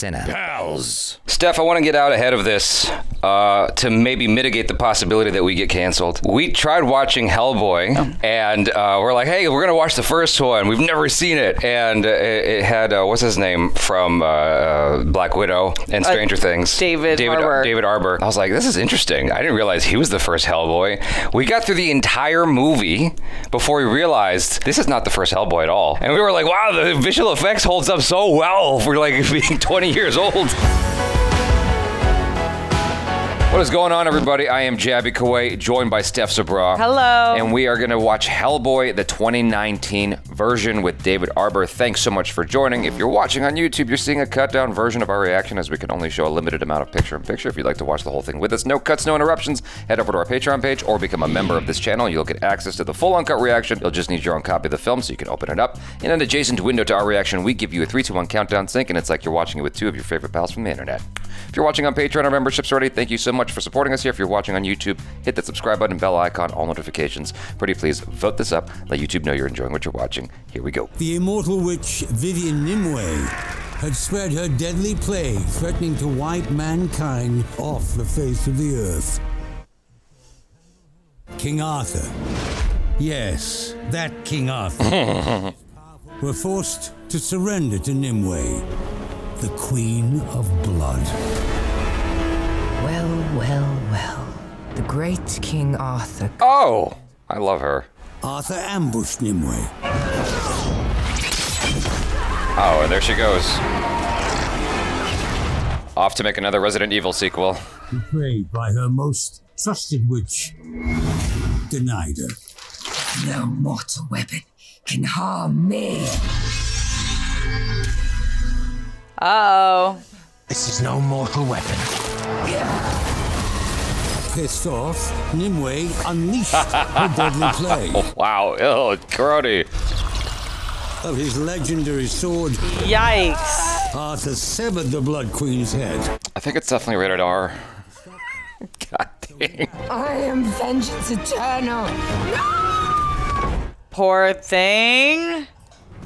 Cine. Pals. Steph, I want to get out ahead of this uh, to maybe mitigate the possibility that we get canceled. We tried watching Hellboy, and uh, we're like, hey, we're going to watch the first one. We've never seen it. And uh, it, it had, uh, what's his name, from uh, uh, Black Widow and Stranger Things? David David Harbour. David Harbour. I was like, this is interesting. I didn't realize he was the first Hellboy. We got through the entire movie before we realized this is not the first Hellboy at all. And we were like, wow, the visual effects holds up so well for like being 20 years old. What is going on, everybody? I am Jaby Kuwait, joined by Steph Sabra. Hello. And we are going to watch Hellboy, the 2019 version with David Harbour. Thanks so much for joining. If you're watching on YouTube, you're seeing a cut down version of our reaction as we can only show a limited amount of picture in picture. If you'd like to watch the whole thing with us, no cuts, no interruptions, head over to our Patreon page or become a member of this channel. You'll get access to the full uncut reaction. You'll just need your own copy of the film so you can open it up. In an adjacent window to our reaction, we give you a 3 2 1 countdown sync, and it's like you're watching it with two of your favorite pals from the internet. If you're watching on Patreon or memberships already, thank you so much for supporting us here. If you're watching on YouTube, hit that subscribe button, bell icon, all notifications. Pretty please vote this up. Let YouTube know you're enjoying what you're watching. Here we go. The immortal witch Vivian Nimue had spread her deadly plague, threatening to wipe mankind off the face of the earth. King Arthur. Yes, that King Arthur. were forced to surrender to Nimue, the Queen of Blood. Well, well, well. The great King Arthur. Oh, I love her. Arthur ambushed Nimue. Oh, and there she goes. Off to make another Resident Evil sequel. Betrayed by her most trusted witch, Ganeida. No mortal weapon can harm me. Uh oh. This is no mortal weapon. Pissed off, Nimue unleashed her deadly plague. Oh, wow. Ew, karate. Of his legendary sword, Yikes. Arthur severed the Blood Queen's head. I think it's definitely rated R. God dang. I am vengeance eternal. Poor thing.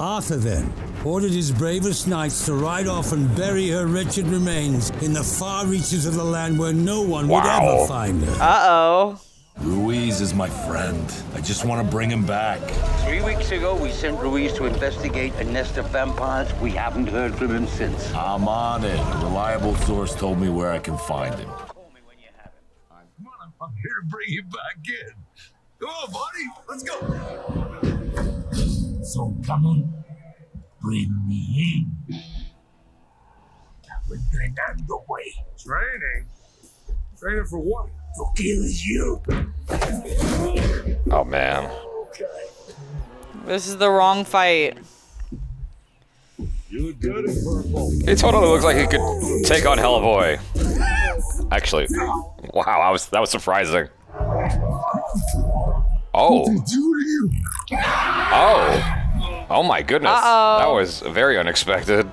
Arthur then ordered his bravest knights to ride off and bury her wretched remains in the far reaches of the land where no one would ever find her. Uh oh. Ruiz is my friend. I just want to bring him back. Three weeks ago, we sent Ruiz to investigate a nest of vampires. We haven't heard from him since. I'm on it. A reliable source told me where I can find him. Call me When you have it. I'm here to bring you back in. Come on, buddy. Let's go. So come on, bring me in. We're going out the way Training? Training for what? to kill you. Oh, man. Okay. This is the wrong fight. You look good in purple. He totally looks like he could take on Hellboy. Actually, wow, I was that was surprising. Oh, Do you? oh, oh my goodness, Uh-oh. that was very unexpected.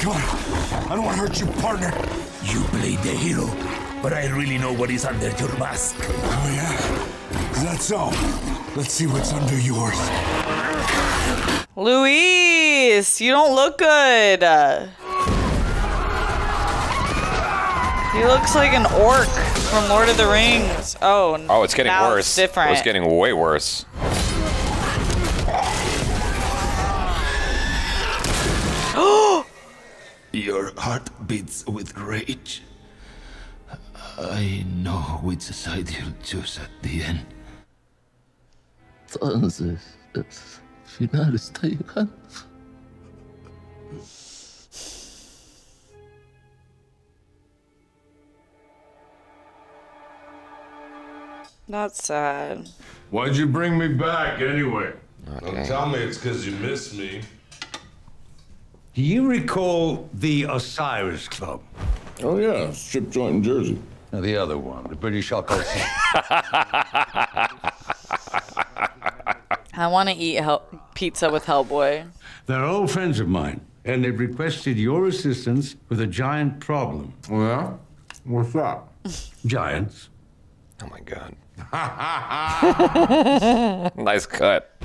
Come on. I don't want to hurt you, partner. You played the hero, but I really know what is under your mask. Oh, yeah? Is that so? Let's see what's under yours. Luis, you don't look good. He looks like an orc from Lord of the Rings. Oh, Oh, it's getting now worse. It's different. It's getting way worse. Your heart beats with rage. I know which side you'll choose at the end. Entonces, el final está llegando. That's sad. Why'd you bring me back anyway? Don't tell me it's because you miss me. Do you recall the Osiris Club? Oh, yeah. Strip joint in Jersey. Now, the other one, the British Occult. I want to eat hel- pizza with Hellboy. They're old friends of mine, and they've requested your assistance with a giant problem. Well, what's up? Giants. Oh my god. nice cut.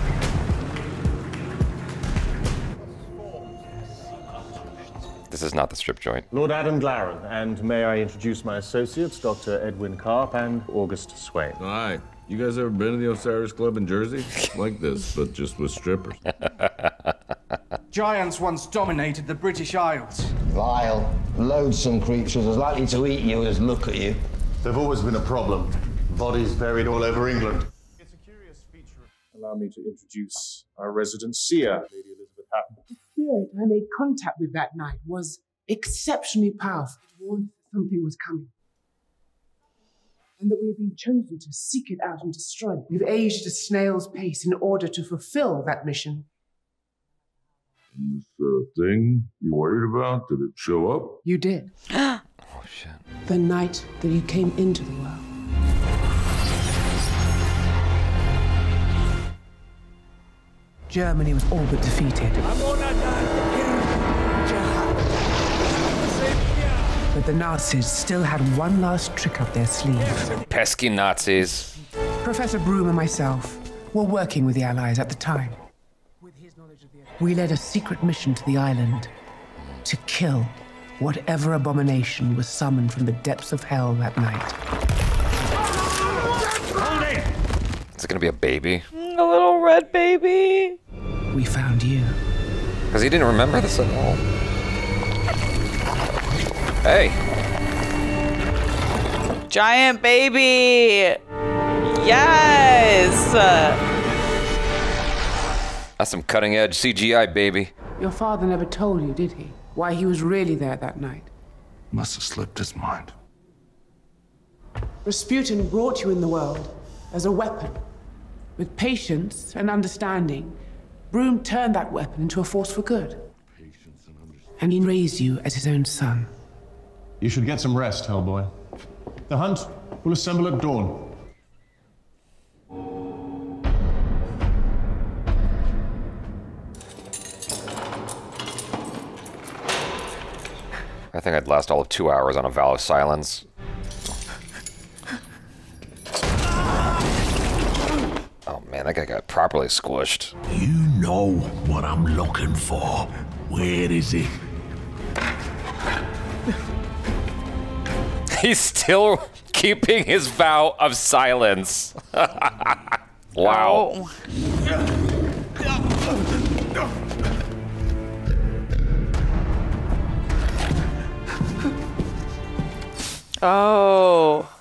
This is not the strip joint. Lord Adam Glaron, and may I introduce my associates, Dr. Edwin Karp and August Swain. Hi. You guys ever been to the Osiris Club in Jersey? like this, but just with strippers. Giants once dominated the British Isles. Vile, loathsome creatures as likely to eat you as look at you. They've always been a problem. Bodies buried all over England. It's a curious feature. Allow me to introduce our resident seer, Lady Elizabeth Hatton. The spirit I made contact with that night was exceptionally powerful. It warned that something was coming. And that we have been chosen to seek it out and destroy it. We've aged at a snail's pace in order to fulfill that mission. This uh, thing you worried about, did it show up? You did. oh, shit. The night that you came into the world. Germany was all but defeated. But the Nazis still had one last trick up their sleeve. Pesky Nazis. Professor Broom and myself were working with the Allies at the time. We led a secret mission to the island to kill whatever abomination was summoned from the depths of hell that night. Is it gonna be a baby? A little red baby. We found you. Because he didn't remember this at all. Hey. Giant baby. Yes. That's some cutting edge CGI, baby. Your father never told you, did he? Why he was really there that night? Must have slipped his mind. Rasputin brought you in the world as a weapon. With patience and understanding, Broom turned that weapon into a force for good. And he raised you as his own son. You should get some rest, Hellboy. The hunt will assemble at dawn. I think I'd last all of two hours on a vow of silence. Oh man, that guy got properly squished. You know what I'm looking for. Where is he? He's still keeping his vow of silence. wow. Oh.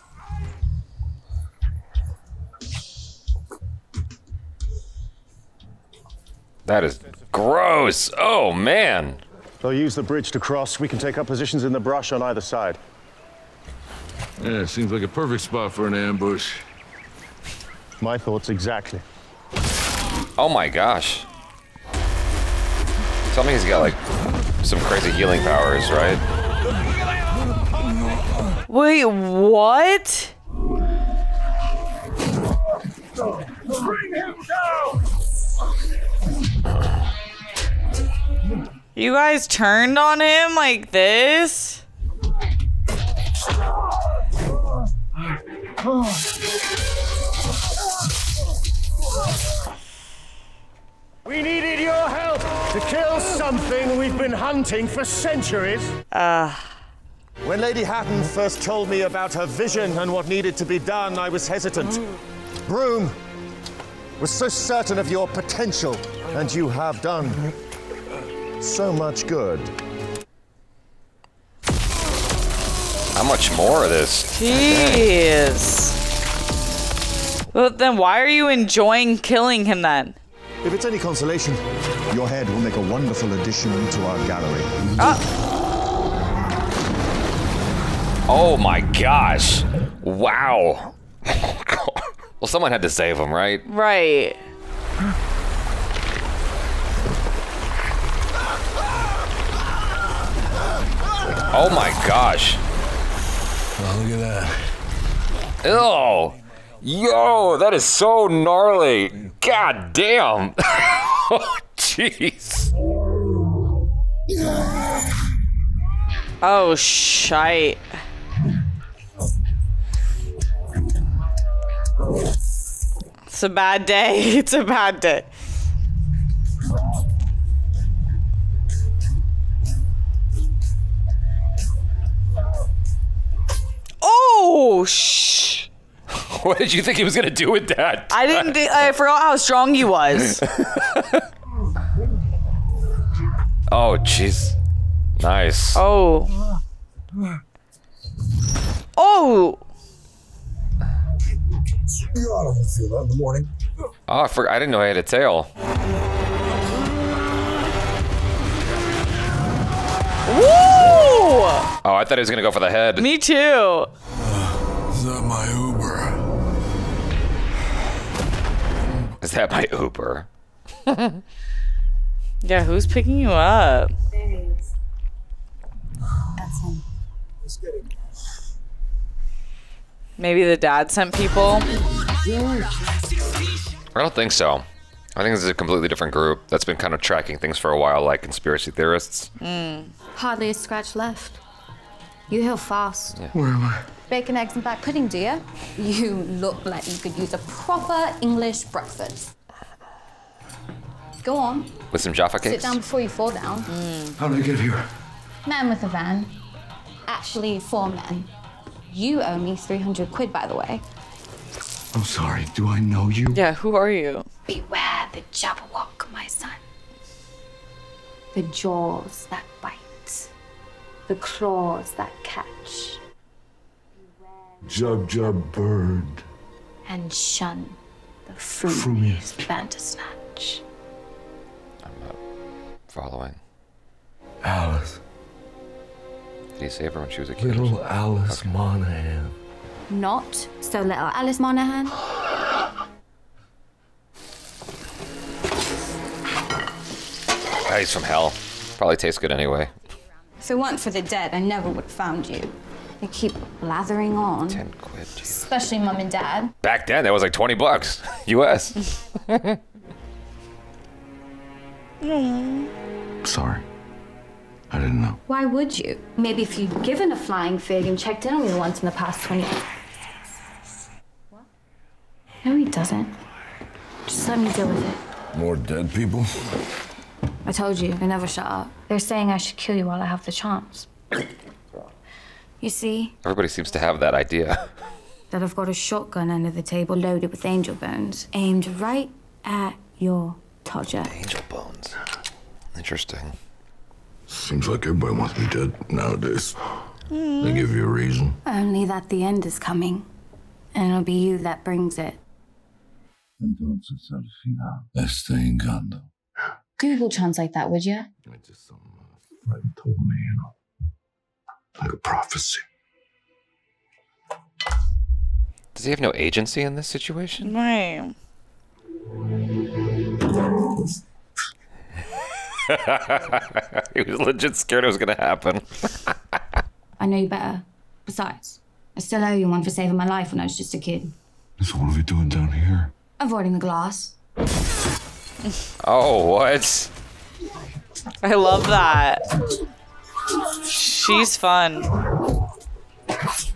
That is gross. Oh man. They'll use the bridge to cross. We can take up positions in the brush on either side. Yeah, seems like a perfect spot for an ambush. My thoughts exactly. Oh my gosh. Tell me he's got like some crazy healing powers, right? Wait, what? Bring him down! You guys turned on him like this? We needed your help to kill something we've been hunting for centuries. Ah. When Lady Hatton first told me about her vision and what needed to be done, I was hesitant. Broom was so certain of your potential, and you have done so much good. How much more of this? Jeez. Well, then why are you enjoying killing him then? If it's any consolation, your head will make a wonderful addition to our gallery. Ah. Oh my gosh. Wow. well, someone had to save him, right? Right. Oh my gosh. Oh, look at that. Ew. Yo, that is so gnarly. God damn. oh, jeez. Oh, shite. It's a bad day. It's a bad day. Oh, shh. What did you think he was gonna do with that? I didn't. Think, I forgot how strong he was. Oh, jeez. Nice. Oh. Oh. You ought to feel that in the morning. Oh, I forgot. I didn't know he had a tail. Woo! Oh, I thought he was gonna go for the head. Me too. Is that my Uber? Yeah, who's picking you up? That's him. Maybe the dad sent people. I don't think so. I think this is a completely different group that's been kind of tracking things for a while, like conspiracy theorists. Hmm. Hardly a scratch left. You heal fast. Where am I? Bacon, eggs, and black pudding, dear. you? You look like you could use a proper English breakfast. Go on. With some Jaffa cakes? Sit down before you fall down. Mm. How did I get here? Man with a van. Actually, four men. You owe me 300 quid, by the way. I'm sorry. Do I know you? Yeah, who are you? Beware the Jabberwock, my son. The jaws that bite. The claws that catch. Jub Jub Bird. And shun the Frumious. frumious not Following. Alice. Did he save her when she was a kid? Little something? Alice Monaghan. Not so little Alice Monaghan. Ah, he's from hell. Probably tastes good anyway. If it weren't for the dead, I never would have found you. They keep blathering on. Ten quid. Especially mum and dad. Back then, that was like 20 bucks. US. Sorry. I didn't know. Why would you? Maybe if you'd given a flying fig and checked in on me once in the past 20 years. No, he doesn't. Just let me deal with it. More dead people? I told you, they never shut up. They're saying I should kill you while I have the chance. You see, Everybody seems to have that idea. that I've got a shotgun under the table loaded with angel bones, aimed right at your Todger. Angel bones. Interesting. Seems like everybody wants me dead nowadays. Hmm. They give you a reason. Only that the end is coming, and it'll be you that brings it. Entonces al final está engando. Google translate that, would you? Fred told me, you know, like a prophecy. Does he have no agency in this situation? Right. he was legit scared it was gonna happen. I know you better. Besides, I still owe you one for saving my life when I was just a kid. So what are we doing down here? Avoiding the glass. Oh, what? I love that. She's fun. That's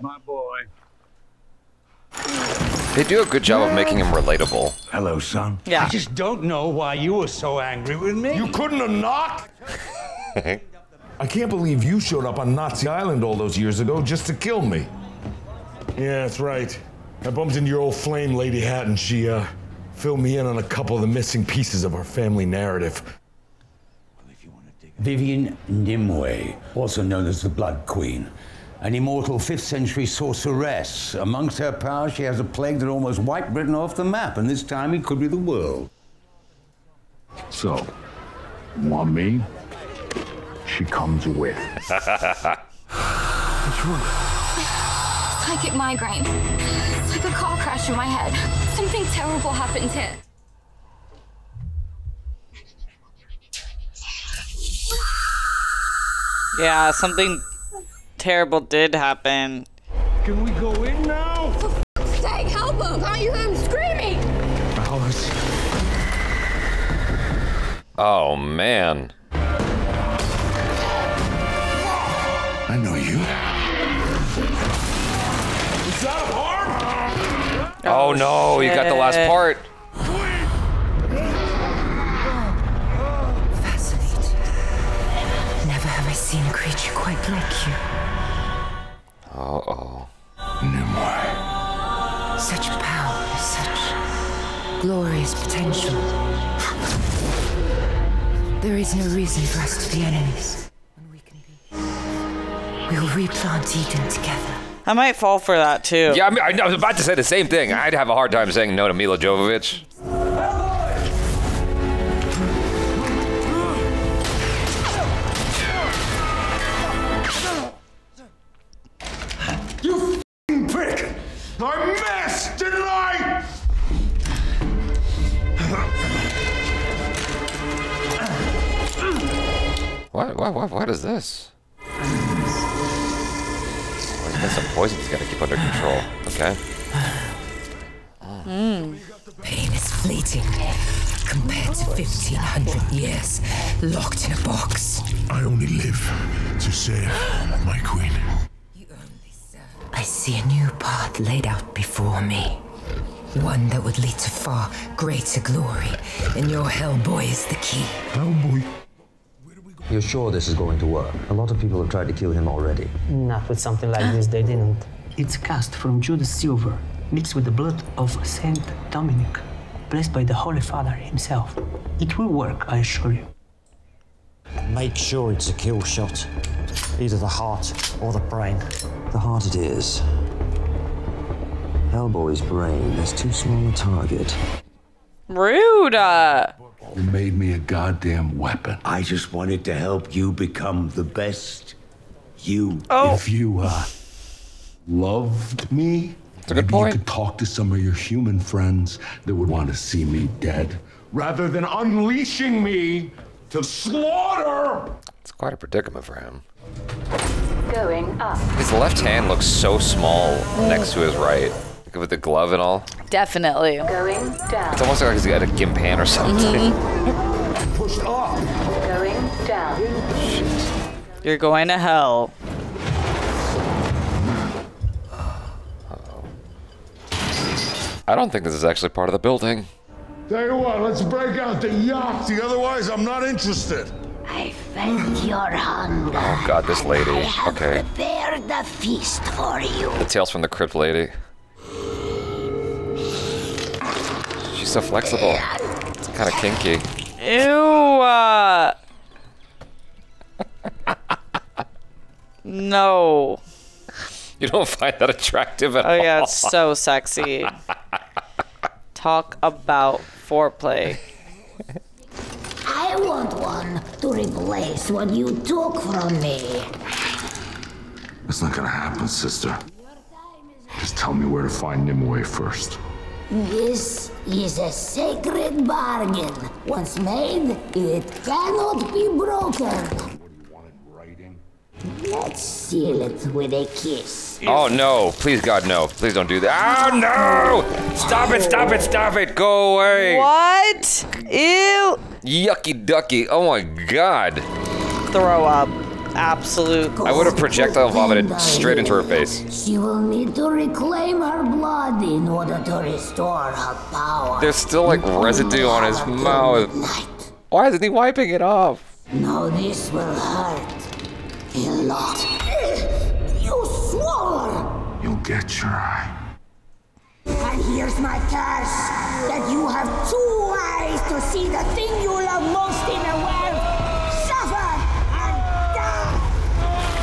my boy. They do a good job of making him relatable. Hello, son. Yeah. I just don't know why you were so angry with me. You couldn't have knocked? I can't believe you showed up on Nazi Island all those years ago just to kill me. Yeah, that's right. I bumped into your old flame, Lady Hat, and she, uh, filled me in on a couple of the missing pieces of our family narrative. Vivian Nimue, also known as the Blood Queen, an immortal 5th century sorceress. Amongst her powers, she has a plague that almost wiped Britain off the map, and this time it could be the world. So, want me? She comes with. Psychic migraine. It's like a car crash in my head. Something terrible happened here. Yeah, something terrible did happen. Can we go in now? Stay, help him! Can't you hear him screaming? Alice. Oh man. Oh, oh no, shit. you got the last oh, part. Never have I seen a creature quite like you. Uh oh. Nimue. Such power, such glorious potential. There is no reason for us to be enemies. We will replant Eden together. I might fall for that too. Yeah, I, mean, I was about to say the same thing. I'd have a hard time saying no to Milla Jovovich. You f***ing prick! I missed, didn't I? What? What? What? What is this? Oh, he's got some poison he's got to keep under control. Okay. Hmm. Pain is fleeting compared to 1500 years locked in a box. I only live to save my queen. I see a new path laid out before me. One that would lead to far greater glory, and your Hellboy is the key. Hellboy? You're sure this is going to work? A lot of people have tried to kill him already. Not with something like this, they didn't. It's cast from Judas silver, mixed with the blood of Saint Dominic, blessed by the Holy Father himself. It will work, I assure you. Make sure it's a kill shot. Either the heart or the brain. The heart it is. Hellboy's brain is too small a target. Rude. You made me a goddamn weapon. I just wanted to help you become the best you. Oh. If you uh, loved me, a good point. you could talk to some of your human friends that would want to see me dead, rather than unleashing me to slaughter. It's quite a predicament for him. Going up. His left hand looks so small next to his right, like with the glove and all. definitely. Going down. It's almost like he's got a gimp hand or something. Mm-hmm. Push up. Going down. You're going to hell. I don't think this is actually part of the building. Tell you what, let's break out the Yahtzee, otherwise I'm not interested. I felt your hunger. Oh god, this lady. Okay. Prepared the feast for you. The Tales from the Crypt lady. So flexible. It's kind of kinky. Ew. Uh, no. You don't find that attractive at all. Oh all. yeah, it's so sexy. Talk about foreplay. I want one to replace what you took from me. That's not gonna happen, sister. Just tell me where to find Nimue first. This is a sacred bargain. Once made, it cannot be broken. Let's seal it with a kiss. Oh no! Please God, no! Please don't do that! Oh no! Stop it! Stop it! Stop it! Go away! What? Ew. Yucky ducky! Oh my God! Throw up. Absolute. I would have projectile vomited straight into her face. She will need to reclaim her blood in order to restore her power. There's still like residue on his mouth. Why isn't he wiping it off? No, this will hurt. A lot. You swore! You'll get your eye. And here's my curse that you have two eyes to see the thing you love most in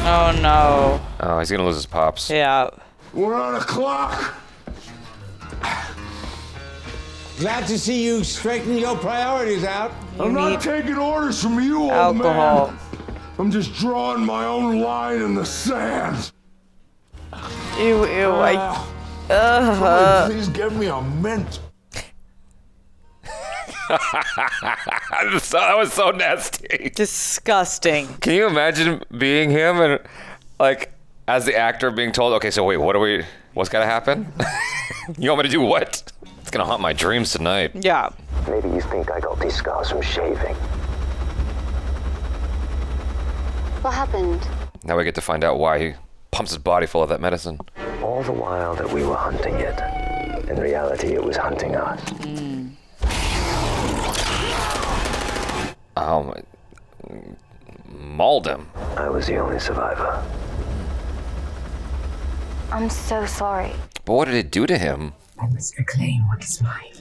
Oh no. Oh, he's gonna lose his pops. Yeah. We're on a clock. Glad to see you straighten your priorities out. I'm not taking orders from you, old Alcohol. man. I'm just drawing my own line in the sand. Ew, ew. I. Ah. Somebody Ugh. please give me a mint. That was so- that was so nasty. Disgusting. Can you imagine being him and like as the actor being told, okay, so wait, what are we? What's gonna happen? you want me to do what? It's gonna haunt my dreams tonight. Yeah. Maybe you think I got these scars from shaving. What happened? Now we get to find out why he pumps his body full of that medicine. All the while that we were hunting it. In reality, it was hunting us. Mm. Oh my. Mauled him. I was the only survivor. I'm so sorry. But what did it do to him? I must reclaim what is mine.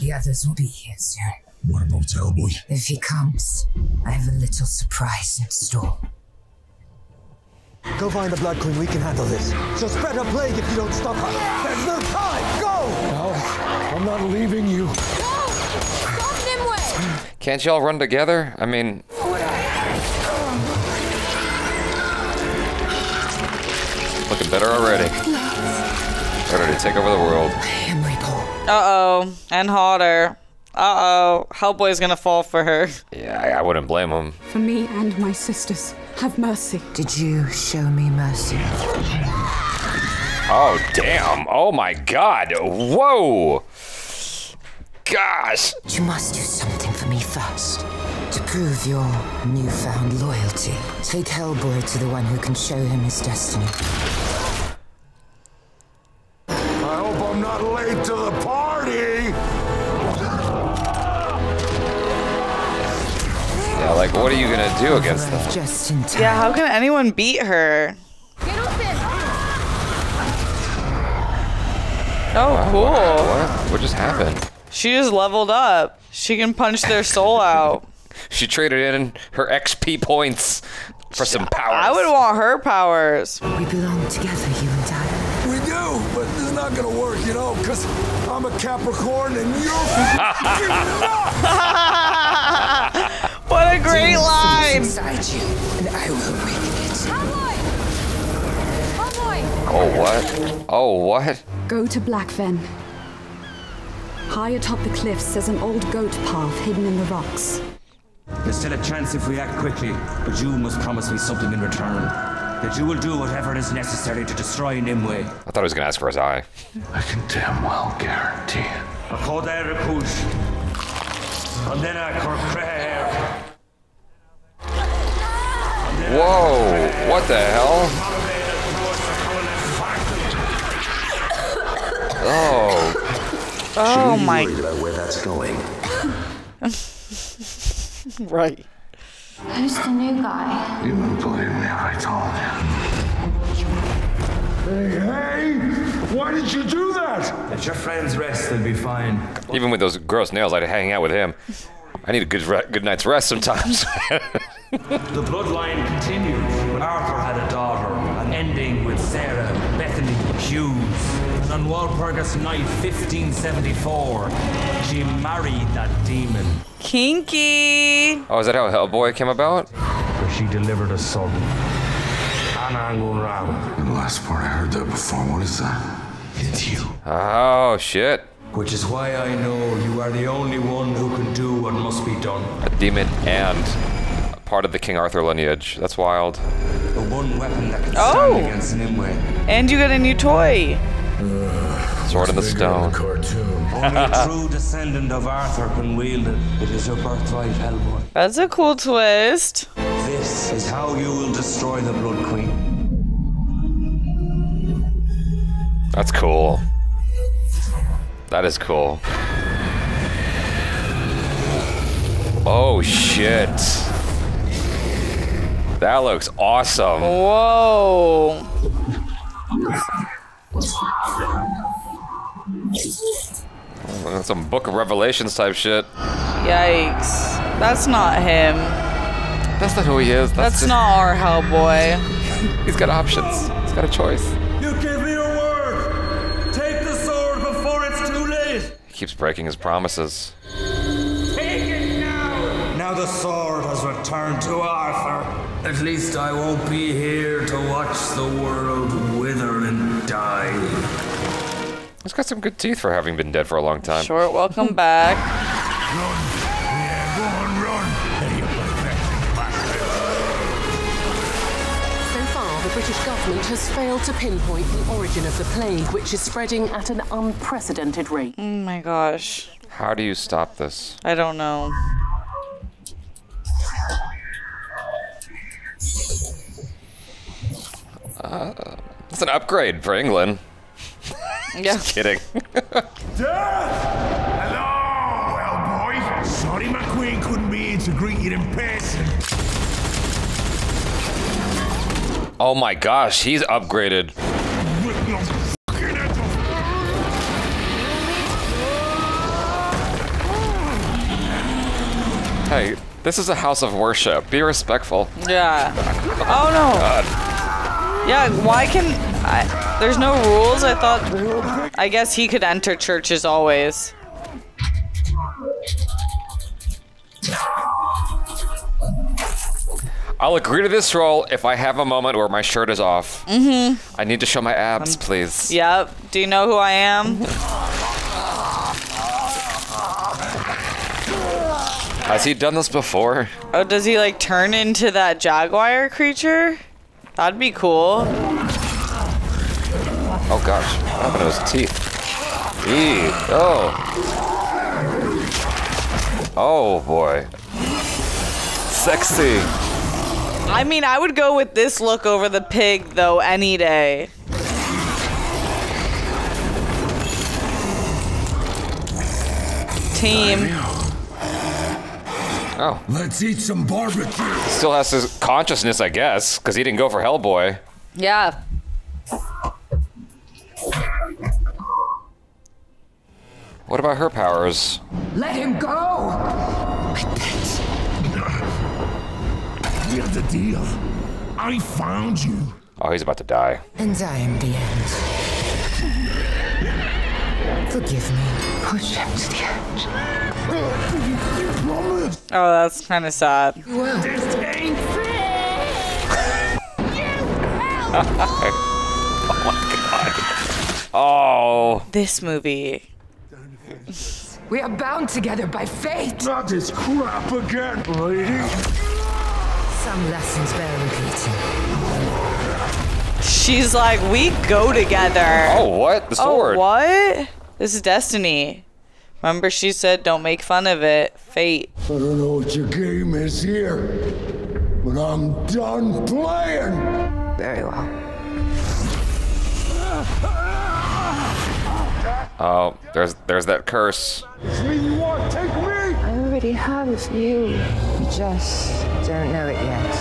The others will be here soon. What about Hellboy? If he comes, I have a little surprise in store. Go find the Blood Queen. We can handle this. She'll spread her plague if you don't stop her. There's no time. Go! No, I'm not leaving you. Stop Nimue! Can't y'all run together? I mean, looking better already. Ready to take over the world. Uh oh. And hotter. Uh oh. Hellboy's gonna fall for her. Yeah, I, I wouldn't blame him. For me and my sisters, have mercy. Did you show me mercy? Oh, damn. Oh my god. Whoa. Gosh. You must do something for me first. To prove your newfound loyalty, take Hellboy to the one who can show him his destiny. I hope I'm not late to the party. Yeah, like, what are you gonna do against that? Just in time. Yeah, how can anyone beat her? Oh, oh cool. What? What just happened? She just leveled up. She can punch their soul out. She traded in her XP points for some powers. I would want her powers. We belong together, you and I. We do, but this is not gonna work, you know, because I'm a Capricorn and you're what a great line! inside you, and I will awaken it. Oh, what? Oh, what? Go to Blackfen. High atop the cliffs there's an old goat path hidden in the rocks. There's still a chance if we act quickly, but you must promise me something in return. That you will do whatever is necessary to destroy Nimue. I thought he was gonna ask for his eye. I can damn well guarantee it. Akoda Rakush. Andena Korkreher. Whoa! What the hell? Oh. Oh my. Worried about where that's going. right. Who's the new guy? You wouldn't believe me if I told you. Hey, hey! Why did you do that? Let your friends rest, they'll be fine. Even with those gross nails, I'd hang out with him. I need a good re- good night's rest sometimes. The bloodline continued when Arthur had a daughter, an ending with Sarah Bethany Hughes. And on Walpurgis night 1574, she married that demon. Kinky. oh, is that how Hellboy came about? Where she delivered a son. Anung Un Rama. The last part I heard that before. What is that? It's you. Oh shit! Which is why I know you are the only one who can do what must be done. A demon and part of the King Arthur lineage. That's wild. The one weapon that can Oh. stand against Nimue. And you got a new toy. Sword in the stone. Only a true descendant of Arthur can wield it. It is your birthright, Hellboy. That's a cool twist. This is how you will destroy the Blood Queen. That's cool. That is cool. Oh shit. That looks awesome. Whoa. That's some Book of Revelations type shit. Yikes. That's not him. That's not who he is. That's, just- not our Hellboy. He's got options. He's got a choice. You give me your word. Take the sword before it's too late. He keeps breaking his promises. Take it now. Now the sword has returned to Arthur. At least I won't be here to watch the world wither and die. He's got some good teeth for having been dead for a long time. Short, welcome back. Yeah, go on, run. So far, the British government has failed to pinpoint the origin of the plague, which is spreading at an unprecedented rate. Oh my gosh. How do you stop this? I don't know. Uh, it's an upgrade for England. Yeah. Just kidding. Death! Hello, well, boys. Sorry my queen couldn't be here to greet you in person. Oh my gosh, he's upgraded. Hey, this is a house of worship. Be respectful. Yeah. Oh no. God. Yeah, why can I, there's no rules? I thought I guess he could enter churches always. I'll agree to this role if I have a moment where my shirt is off. Mhm. I need to show my abs, please. Yep. Do you know who I am? Has he done this before? Oh, does he like turn into that jaguar creature? That'd be cool. Oh gosh, what happened to his teeth? Eee. Oh. Oh boy. Sexy. I mean, I would go with this look over the pig though any day. Team. Oh. Let's eat some barbecue. Still has his consciousness, I guess, because he didn't go for Hellboy. Yeah. What about her powers? Let him go! We have the deal. I found you. Oh, he's about to die. And I am the end. Forgive me. Push him to the edge. Oh, that's kind of sad. This ain't oh my god. Oh. This movie. We are bound together by fate. Not this crap again, lady. Some lessons bear repeating. She's like, we go together. Oh, what? The oh, sword. Oh, what? This is destiny. Remember, she said, don't make fun of it. Fate. I don't know what your game is here, but I'm done playing. Very well. Oh, there's there's that curse. You want take me? I already have you. You just don't know it yet.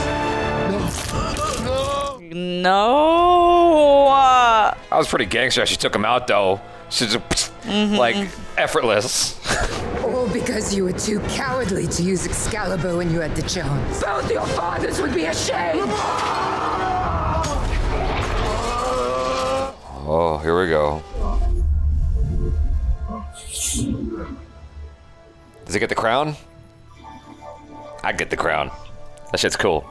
No. no. Uh, That was pretty gangster. how She took him out though. She's just Mhm. like effortless. All because you were too cowardly to use Excalibur when you had the chance. Both your fathers would be ashamed. Oh, here we go. Does he get the crown? I get the crown. That shit's cool.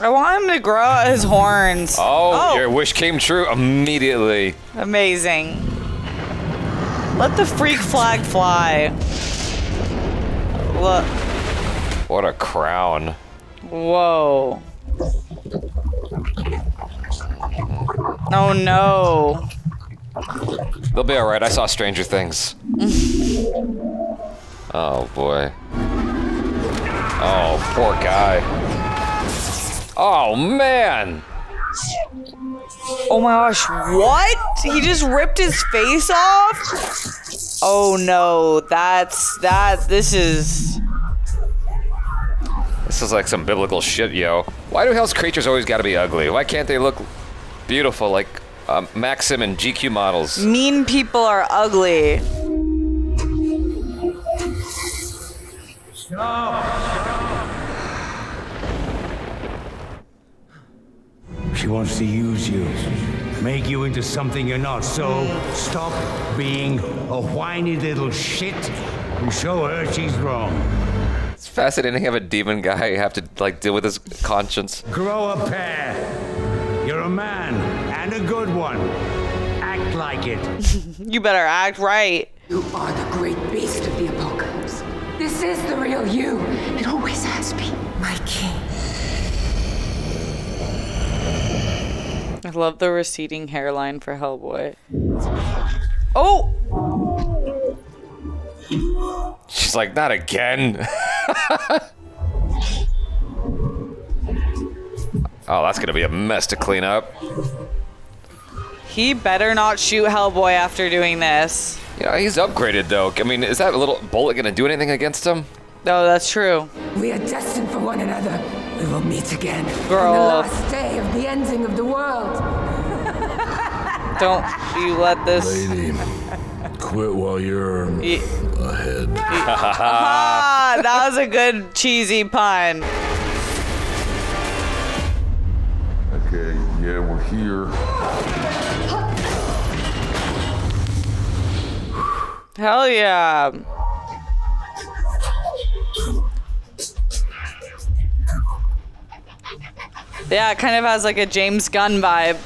I want him to grow out his horns. Oh, your wish came true immediately. Amazing. Let the freak flag fly. Look. What a crown. Whoa. Oh no. They'll be alright. I saw Stranger Things. Oh boy. Oh, poor guy. Oh man. Oh my gosh, what? He just ripped his face off? Oh no, that's that this is This is like some biblical shit, yo. Why do hell's creatures always gotta be ugly? Why can't they look beautiful like um, Maxim and GQ models? mean people are ugly. She wants to use you, make you into something you're not. So stop being a whiny little shit and show her she's wrong. It's fascinating to have a demon guy have to like deal with his conscience. Grow a pair. You're a man and a good one. Act like it. You better act right. You are the great beast of the apocalypse. This is the real you. I love the receding hairline for Hellboy. Oh! She's like, not again. oh, that's gonna be a mess to clean up. He better not shoot Hellboy after doing this. Yeah, he's upgraded though. I mean, is that little bullet gonna do anything against him? No, that's true. We are destined for one another. We will meet again Girl. on the last day of the ending of the world. Don't you let this. Lady, quit while you're ahead. ah, that was a good cheesy pun. Okay, yeah, we're here. Hell yeah. Yeah, it kind of has like a James Gunn vibe.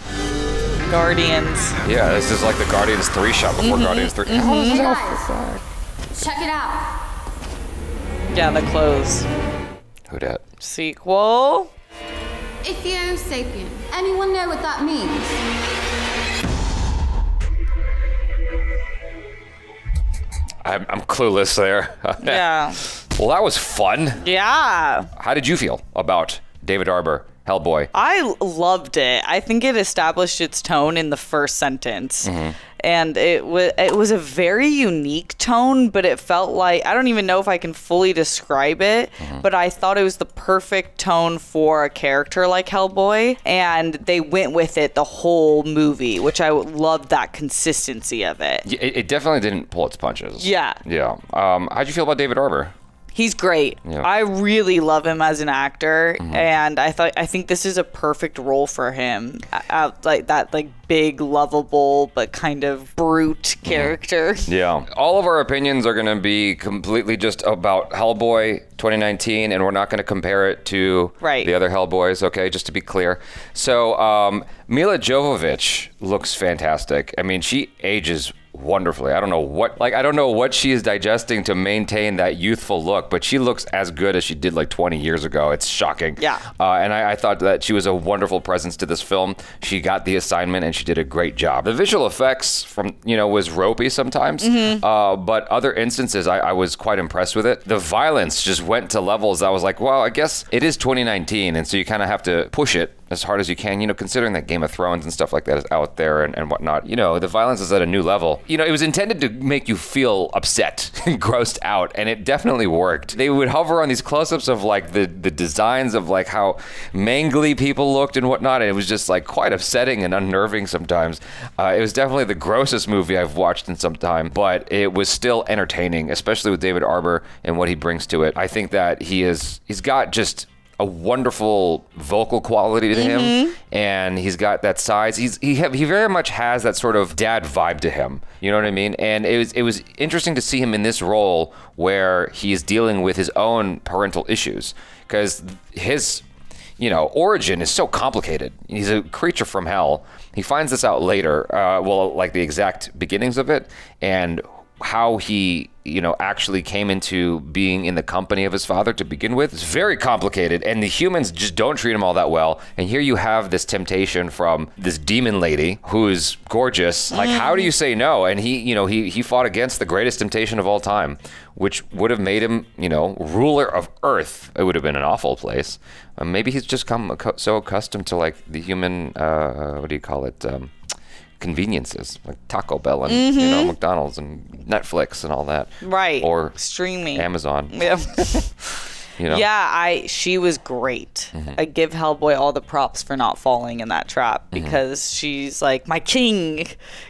Guardians. Yeah, this is like the Guardians 3 shot before Mhm, Guardians 3. mhm. Hey guys, check it out. Yeah, the clothes. Who dat? Sequel. Ichthyo sapien. Anyone know what that means? I'm, I'm clueless there. Yeah. well, that was fun. Yeah. How did you feel about David Harbour, Hellboy? I loved it. I think it established its tone in the first sentence. Mhm. And it was it was a very unique tone, but it felt like I don't even know if I can fully describe it, but I thought it was the perfect tone for a character like Hellboy, and they went with it the whole movie, which I loved that consistency of it. It, it definitely didn't pull its punches. Yeah. Yeah. Um, how'd you feel about David Harbour? He's great. Yeah. I really love him as an actor, Mhm. and I thought I think this is a perfect role for him. Uh, like that, like big, lovable but kind of brute character. Yeah. All of our opinions are going to be completely just about Hellboy 2019, and we're not going to compare it to Right. the other Hellboys, okay? Just to be clear. So, um, Milla Jovovich looks fantastic. I mean, she ages wonderfully. I don't know what, like, I don't know what she is digesting to maintain that youthful look, but she looks as good as she did like 20 years ago. It's shocking. Yeah. Uh, and I, I thought that she was a wonderful presence to this film. She got the assignment and she did a great job. The visual effects from you know was ropey sometimes, Mhm. uh, but other instances I, I was quite impressed with it. The violence just went to levels I was like, well, I guess it is 2019, and so you kind of have to push it as hard as you can. You know, considering that Game of Thrones and stuff like that is out there and, and whatnot. You know, the violence is at a new level. You know, it was intended to make you feel upset and grossed out, and it definitely worked. They would hover on these close-ups of like the the designs of like how mangly people looked and whatnot, and it was just like quite upsetting and unnerving sometimes. Uh, it was definitely the grossest movie I've watched in some time, but it was still entertaining, especially with David Harbour and what he brings to it. I think that he is he's got just a wonderful vocal quality to him, Mhm. and he's got that size. He's he have, he very much has that sort of dad vibe to him. You know what I mean? And it was it was interesting to see him in this role where he's dealing with his own parental issues because his you know origin is so complicated. He's a creature from hell. He finds this out later. Uh, well, like the exact beginnings of it and how he you know actually came into being in the company of his father to begin with it's very complicated and the humans just don't treat him all that well. And here you have this temptation from this demon lady who's gorgeous. Like how do you say no? And he you know he he fought against the greatest temptation of all time which would have made him you know ruler of earth. It would have been an awful place. Uh, maybe he's just come so accustomed to like the human uh what do you call it um conveniences like Taco Bell and you know Mhm. McDonald's and Netflix and all that. Right. Or streaming. Amazon. Yeah. You know. Yeah, I she was great. Mhm. I give Hellboy all the props for not falling in that trap Mm-hmm. because she's like my king,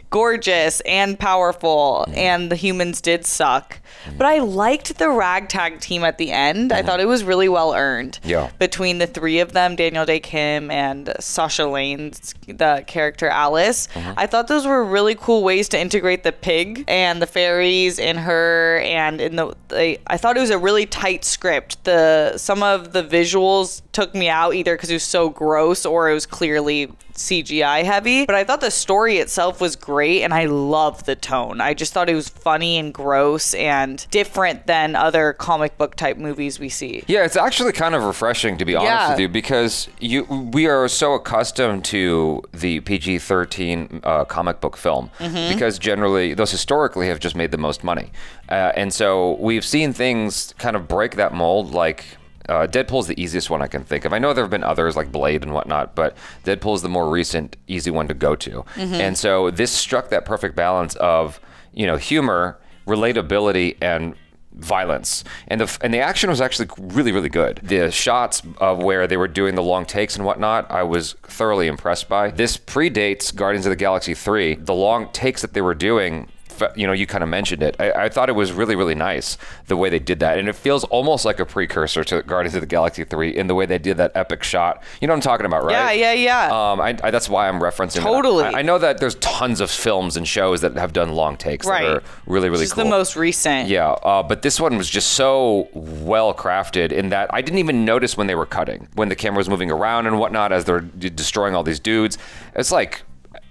gorgeous and powerful, Mm-hmm. and the humans did suck. But I liked the ragtag team at the end. I thought it was really well earned. Mm-hmm. Yeah. Between the three of them, Daniel Dae Kim and Sasha Lane's the character Alice, Mm-hmm. I thought those were really cool ways to integrate the pig and the fairies in her and in the. They, I thought it was a really tight script. The some of the visuals took me out either because it was so gross or it was clearly CGI heavy. But I thought the story itself was great and I loved the tone. I just thought it was funny and gross and different than other comic book type movies we see. Yeah, it's actually kind of refreshing to be honest Yeah. with you because you we are so accustomed to the PG-13 uh, comic book film Mhm. because generally those historically have just made the most money, uh, and so we've seen things kind of break that mold like. Uh, Deadpool's the easiest one I can think of. I know there have been others like Blade and whatnot, but Deadpool's the more recent, easy one to go to. Mhm. And so this struck that perfect balance of, you know, humor, relatability, and violence, and the and the action was actually really really good. The shots of where they were doing the long takes and whatnot, I was thoroughly impressed by. This predates Guardians of the Galaxy 3. The long takes that they were doing you know, you kind of mentioned it. I, I thought it was really, really nice the way they did that, and it feels almost like a precursor to Guardians of the Galaxy three in the way they did that epic shot. You know what I'm talking about, right? Yeah, yeah, yeah. Um, I, I, that's why I'm referencing. Totally. I, know that there's tons of films and shows that have done long takes Right. that are really, really Just cool. the most recent. Yeah, uh, but this one was just so well crafted in that I didn't even notice when they were cutting, when the camera was moving around and whatnot as they're destroying all these dudes. It's like.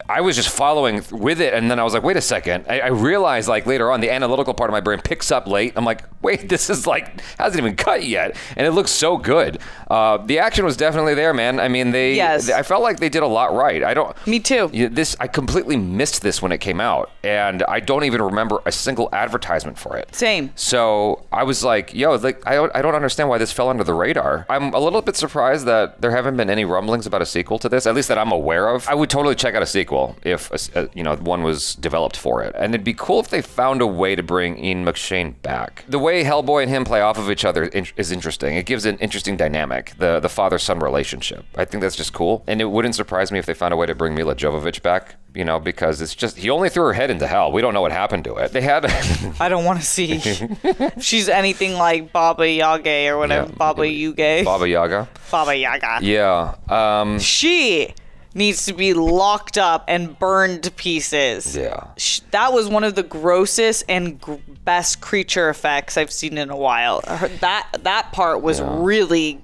I was just following with it, and then I was like, "Wait a second. I, I realized, like later on, the analytical part of my brain picks up late. I'm like, "Wait, this is like hasn't even cut yet," and it looks so good. Uh, the action was definitely there, man. I mean, they. Yes. I felt like they did a lot right. I don't. Me too. This I completely missed this when it came out, and I don't even remember a single advertisement for it. Same. So I was like, yo, like I don't, I don't understand why this fell under the radar. I'm a little bit surprised that there haven't been any rumblings about a sequel to this, at least that I'm aware of. I would totally check out a sequel if a uh, you know one was developed for it, and it'd be cool if they found a way to bring Ian McShane back. The way Hellboy and him play off of each other in- is interesting. It gives an interesting dynamic, the the father son relationship. I think that's just cool, and it wouldn't surprise me if they found a way to bring Milla Jovovich back. You know, because it's just he only threw her head into hell. We don't know what happened to it. They had. I don't want to see if she's anything like Baba Yaga or whatever. Yeah. Baba Yuga. Baba Yaga. Baba Yaga. Yeah. Um, She needs to be locked up and burned to pieces. Yeah. That was one of the grossest and gr- best creature effects I've seen in a while. That that part was really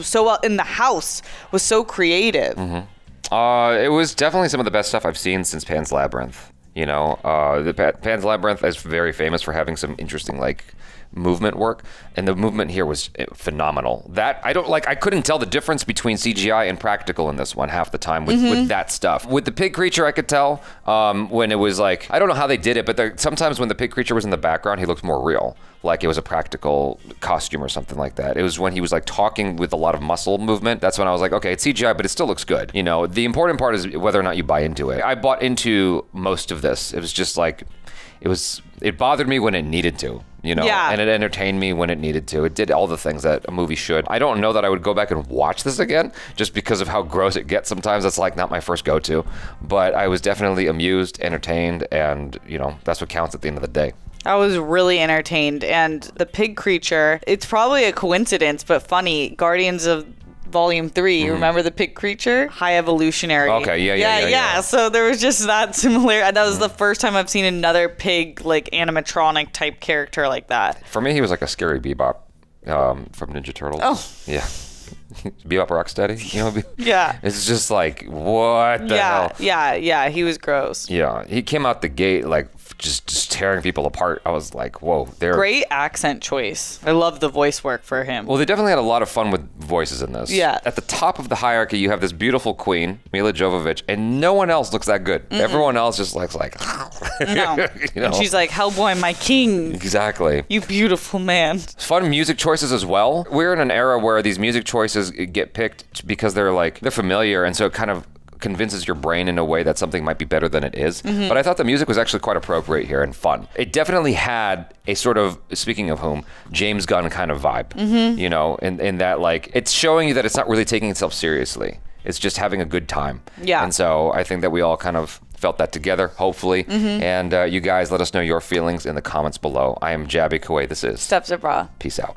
so well in the house was so creative. mhm. Uh, it was definitely some of the best stuff I've seen since Pan's Labyrinth. You know, uh, the Pa- Pan's Labyrinth is very famous for having some interesting like movement work, and the movement here was eh, phenomenal. That I don't like. I couldn't tell the difference between CGI and practical in this one half the time with, Mhm. with that stuff. With the pig creature, I could tell um, when it was like I don't know how they did it, but there, sometimes when the pig creature was in the background, he looked more real, like it was a practical costume or something like that. It was when he was like talking with a lot of muscle movement. That's when I was like, okay, it's CGI, but it still looks good. You know, the important part is whether or not you buy into it. I bought into most of this. It was just like it was it bothered me when it needed to you know Yeah. and it entertained me when it needed to it did all the things that a movie should i don't know that i would go back and watch this again just because of how gross it gets sometimes that's like not my first go-to but i was definitely amused entertained and you know that's what counts at the end of the day I was really entertained. And the pig creature, it's probably a coincidence, but funny. Guardians of Volume 3, Mhm. remember the pig creature? High evolutionary. Okay, yeah, yeah, yeah, yeah. So there was just that similar. That was the first time I've seen another pig, like animatronic type character like that. for me he was like a scary bebop um, from ninja turtles Oh. yeah bebop rocksteady you know Be- Yeah. it's just like what the yeah, hell yeah, yeah. He was gross. yeah he came out the gate like just just tearing people apart i was like whoa they're Great accent choice. I love the voice work for him. Well, they definitely had a lot of fun with voices in this. Yeah. At the top of the hierarchy, you have this beautiful queen, Milla Jovovich, and no one else looks that good. Mm-mm. Everyone else just looks like, No. you know? And she's like, Hellboy, my king. exactly. You beautiful man. Fun music choices as well. We're in an era where these music choices get picked because they're like they're familiar, and so it kind of convinces your brain in a way that something might be better than it is. Mhm. But I thought the music was actually quite appropriate here and fun. It definitely had a sort of speaking of whom James Gunn kind of vibe. Mhm. You know, in in that like it's showing you that it's not really taking itself seriously. It's just having a good time. Yeah. And so I think that we all kind of felt that together, hopefully. Mhm. And uh, you guys let us know your feelings in the comments below. I am Jaby Kuwait. This is Steps of Bra. Peace out.